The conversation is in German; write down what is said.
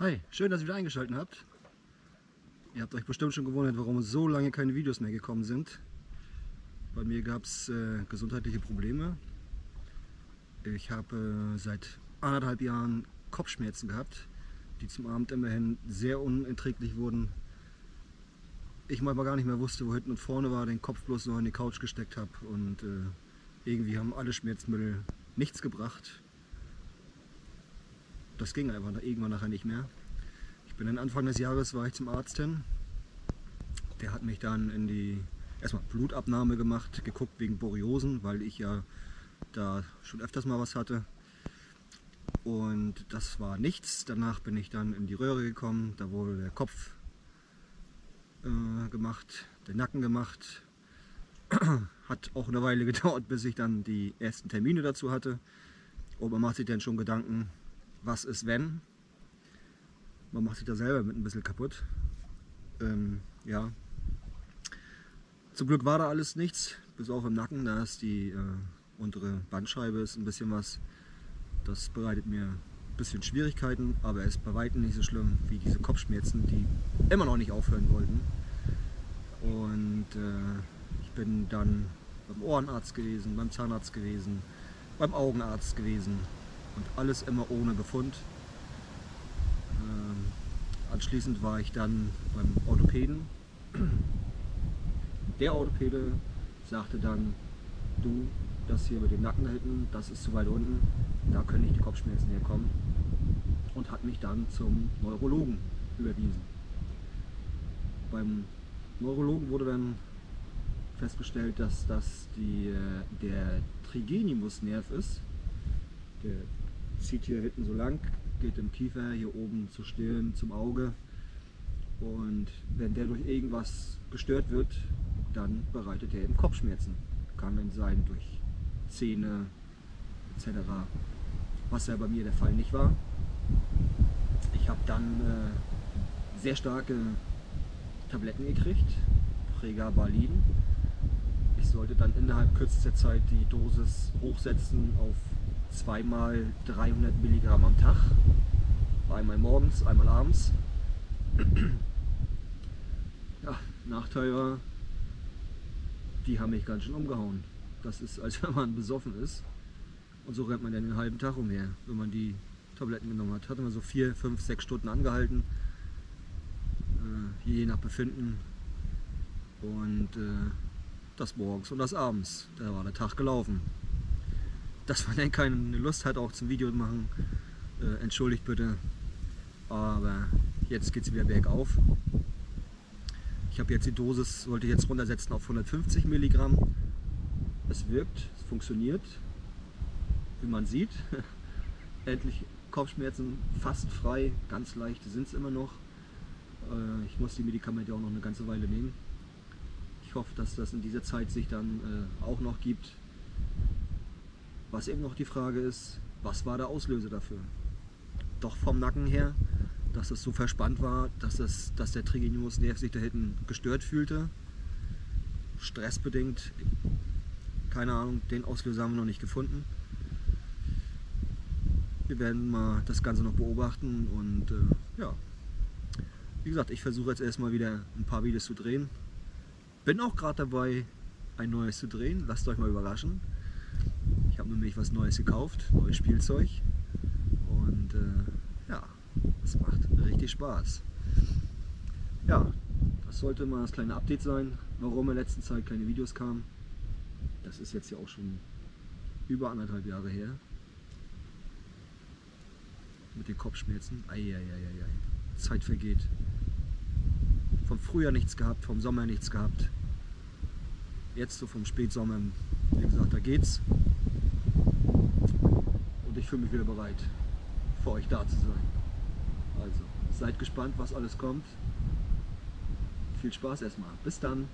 Hi, schön, dass ihr wieder eingeschaltet habt. Ihr habt euch bestimmt schon gewundert, warum so lange keine Videos mehr gekommen sind. Bei mir gab es äh, gesundheitliche Probleme. Ich habe äh, seit anderthalb Jahren Kopfschmerzen gehabt, die zum Abend immerhin sehr unerträglich wurden. Ich manchmal gar nicht mehr wusste, wo hinten und vorne war, den Kopf bloß noch in die Couch gesteckt habe und äh, irgendwie haben alle Schmerzmittel nichts gebracht das ging einfach irgendwann nachher nicht mehr. Ich bin dann Anfang des Jahres war ich zum Arzt hin. Der hat mich dann in die erstmal Blutabnahme gemacht, geguckt wegen Borreliosen, weil ich ja da schon öfters mal was hatte. Und das war nichts. Danach bin ich dann in die Röhre gekommen. Da wurde der Kopf äh, gemacht, der Nacken gemacht. Hat auch eine Weile gedauert, bis ich dann die ersten Termine dazu hatte. Und man macht sich dann schon Gedanken, was ist wenn. Man macht sich da selber mit ein bisschen kaputt. Ähm, ja. Zum Glück war da alles nichts, bis auf im Nacken. Da ist die äh, untere Bandscheibe ist ein bisschen was. Das bereitet mir ein bisschen Schwierigkeiten, aber es ist bei weitem nicht so schlimm wie diese Kopfschmerzen, die immer noch nicht aufhören wollten. Und äh, ich bin dann beim Ohrenarzt gewesen, beim Zahnarzt gewesen, beim Augenarzt gewesen, und alles immer ohne Befund. Ähm, anschließend war ich dann beim Orthopäden. Der Orthopäde sagte dann, du, das hier mit dem Nacken da hinten, das ist zu weit unten, da können nicht die Kopfschmerzen herkommen. Und hat mich dann zum Neurologen überwiesen. Beim Neurologen wurde dann festgestellt, dass das die, äh, der Trigenimusnerv ist, der zieht hier hinten so lang, geht im Kiefer, hier oben zur Stirn, zum Auge. Und wenn der durch irgendwas gestört wird, dann bereitet er eben Kopfschmerzen. Kann dann sein durch Zähne etc. Was ja bei mir der Fall nicht war. Ich habe dann äh, sehr starke Tabletten gekriegt, Pregabalin. Ich sollte dann innerhalb kürzester Zeit die Dosis hochsetzen auf zweimal 300 Milligramm am Tag. Einmal morgens, einmal abends. Ja, Nachteil war, die haben mich ganz schön umgehauen. Das ist, als wenn man besoffen ist. Und so rennt man dann den halben Tag umher, wenn man die Tabletten genommen hat. Hat man so vier, fünf, sechs Stunden angehalten. Äh, je nach Befinden. Und äh, das morgens und das abends. Da war der Tag gelaufen dass man dann keine Lust hat, auch zum Video machen. Äh, entschuldigt bitte. Aber jetzt geht es wieder bergauf. Ich habe jetzt die Dosis, wollte ich jetzt runtersetzen auf 150 Milligramm. Es wirkt, es funktioniert, wie man sieht. Endlich Kopfschmerzen fast frei, ganz leichte sind es immer noch. Äh, ich muss die Medikamente auch noch eine ganze Weile nehmen. Ich hoffe, dass das in dieser Zeit sich dann äh, auch noch gibt. Was eben noch die Frage ist, was war der Auslöser dafür? Doch vom Nacken her, dass es so verspannt war, dass, es, dass der Trigeminusnerv sich da hinten gestört fühlte. Stressbedingt, keine Ahnung, den Auslöser haben wir noch nicht gefunden. Wir werden mal das Ganze noch beobachten und äh, ja, wie gesagt, ich versuche jetzt erstmal wieder ein paar Videos zu drehen. Bin auch gerade dabei, ein neues zu drehen. Lasst euch mal überraschen. Ich habe nämlich was Neues gekauft, neues Spielzeug. Und äh, ja, es macht richtig Spaß. Ja, das sollte mal das kleine Update sein, warum in letzter Zeit keine Videos kamen. Das ist jetzt ja auch schon über anderthalb Jahre her. Mit den Kopfschmerzen. Eieieiei. Zeit vergeht. Vom Frühjahr nichts gehabt, vom Sommer nichts gehabt. Jetzt so vom Spätsommer, wie gesagt, da geht's ich fühle mich wieder bereit, für euch da zu sein. Also, seid gespannt, was alles kommt. Viel Spaß erstmal. Bis dann.